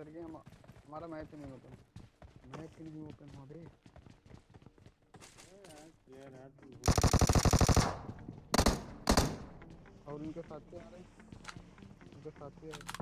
करके हम हमारा मैच नहीं ओपन मैच नहीं ओपन हो बे यार यार और उनके साथ आ रहे उनके साथ ही? आ रहे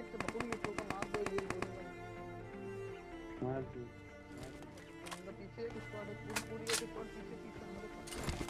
लिफ्ट बहुत लिफ्ट को मार दो। ये बोलूँगा मार उनका पीछे एक स्क्वाड है, पूरी पूरी एक स्क्वाड पीछे पीछे हमारे पास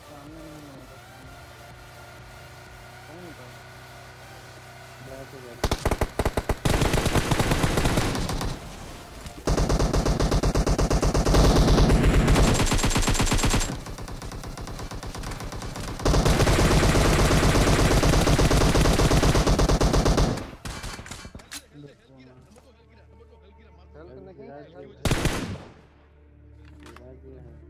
सामने नहीं Amen.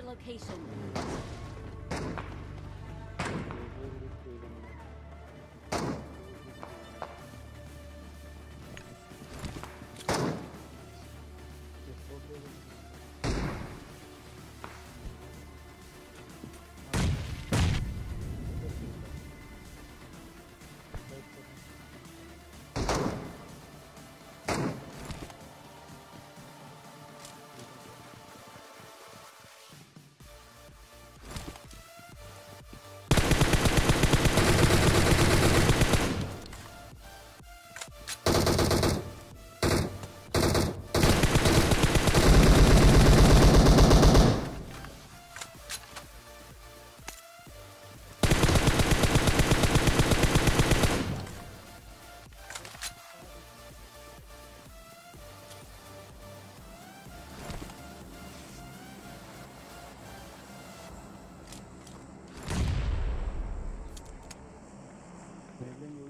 A location. Belirleniyor.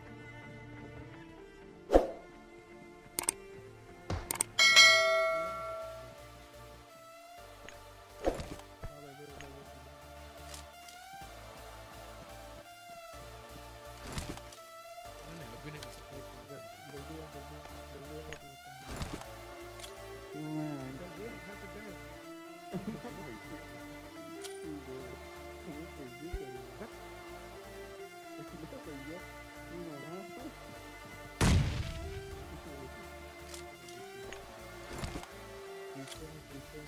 पीछे